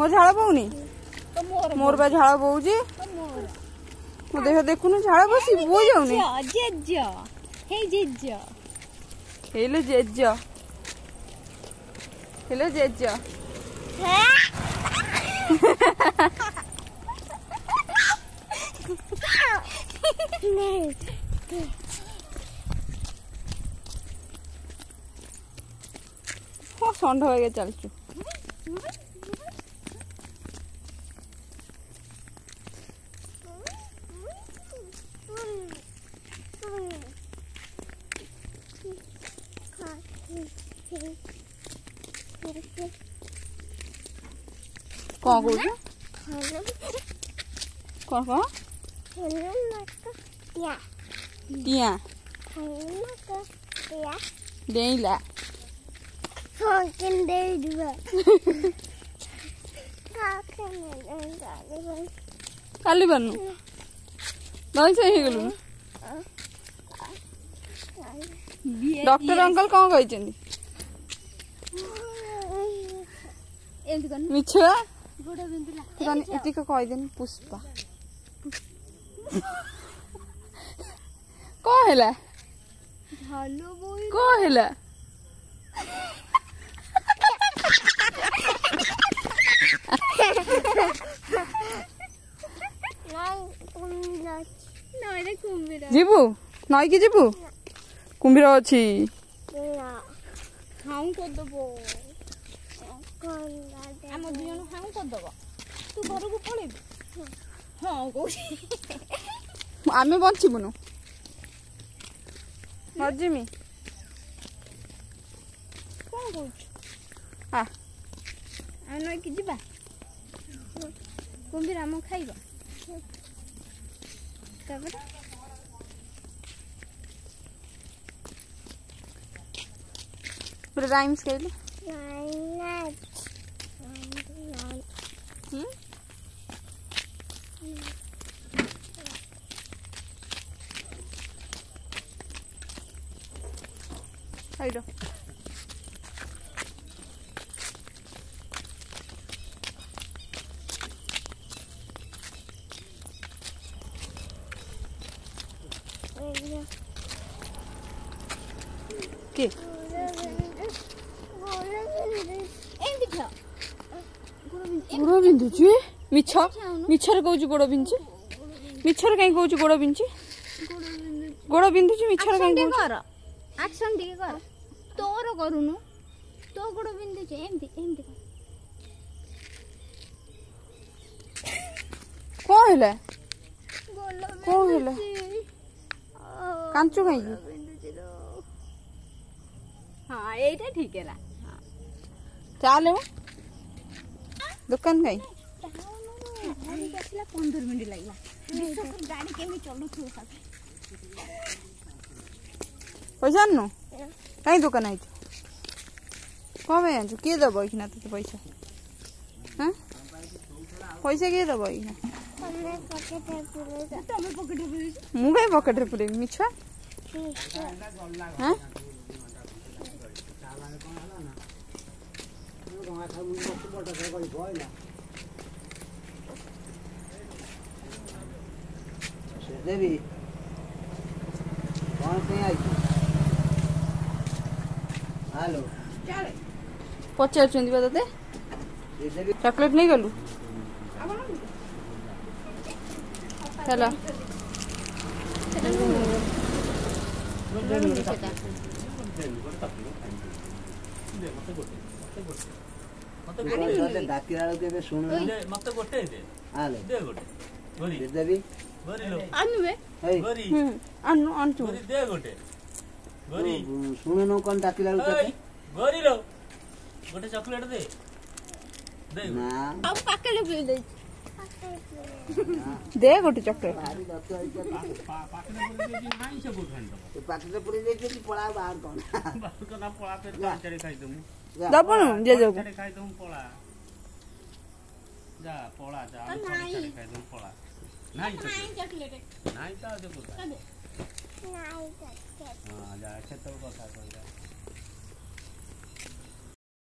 ମୋ ଝାଳ ବୋଉନି ମୋର ବା ଝାଳ ବୋହୁଛି ମୋ ଦେହ ଦେଖୁନୁ ଝାଳ ବସି ବୋଉ ଯାଉନି ହେଲେ ଜେଜ ହେଲେ ଜେଜ ষণ্ଢ হয়ে চলছু କ'ଣ କହୁଛୁ କ'ଣ କ'ଣ ଟିଆ ଡେଇଁଲା କାଲି ପାରୁନୁ ଧଇସାଇ ହେଇଗଲୁ ଡକ୍ଟର ଅଙ୍କଲ କ'ଣ କହିଛନ୍ତି ମିଛୁଳା ଏତିକି କହିଦେନି ପୁଷ୍ପା କଣ ହେଲା କଣ ହେଲା ଯିବୁ ନଈକି ଯିବୁ କୁମ୍ଭୀର ଅଛି ଆମ ଦୁଇ ଜଣ ସାଙ୍ଗ କରିଦବ ତୁ ଘରକୁ ପଳେଇବୁ ହଁ କହୁଛି ଆମେ ବଞ୍ଚିବୁନୁ ହଜିମି କ'ଣ କହୁଛୁ ଆମେ ନଈକି ଯିବା କୁମ୍ଭୀର ଆମ ଖାଇବ ତାପରେ ଗୋଟେ ରାଇମ୍ସ କହିଲେ साइड के ଗୋଡ଼ ବିନ୍ଧୁଛି ମିଛ ମିଛରେ କହୁଛୁ ଗୋଡ଼ ବିନ୍ଧୁଛି ମିଛରେ କାହିଁ କହୁଛୁ ଗୋଡ଼ ବିନ୍ଧୁଛି ଗୋଡ଼ ବିନ୍ଧୁଛି ମିଛରେ କାହିଁ କହୁଛୁ ଆକ୍ସନ୍ ଟିକେ କର તગડો કરું હું તગડો બિંદુ છે એમથી એમથી કોણ હેલે કોણ હેલે কাঞ্চু খাই হ্যাঁ এইটা ঠিক এলা চালে দোকান খাই পনেরো মিনিট লাগলা গাড়ি কেমনি চলুথু পয়সা নু কাই দোকান আইছ কবে আনছো কে দেবো এখানে তোকে পয়সা হ্যাঁ পয়সা কে দেবো এখানে ମୁଁ କାଇଁ ପକେଟରେ ପୁରେଇବି ମିଛ ଦେବି କ'ଣ ପାଇଁ ଆଇଛୁ ହ୍ୟାଲୋ ପଚାରୁଛନ୍ତି ବା ତତେ ଚକୋଲେଟ୍ ନେଇଗଲୁ ହେଲା ଡାକିଲା ବେଳକୁ ଏବେ ଶୁଣୁ ମତେ ଗୋଟେ ଦେ ଗୋଟେ ଦେବି ଶୁଣୁନୁ କଣ ଡାକିଲା ବେଳକୁ ଗୋଟେ ଚକୋଲେଟ୍ ଦେ ଦେ ଆଉ ପାକେଟ ପିଇ ଦେଇ দে গোটে চকলেট পাকেটে পুরি দেইছি পড়া বাহার কোন বাহার কোন পড়া ফের তরকারি খাই দমু দবনু যে যাও তরকারি খাই দমু পড়া যা পড়া যা খাই দমু পড়া নাই চকলেট নাই তা দেখো নাই চকলেট হ্যাঁ যা খেতে কথা কইরা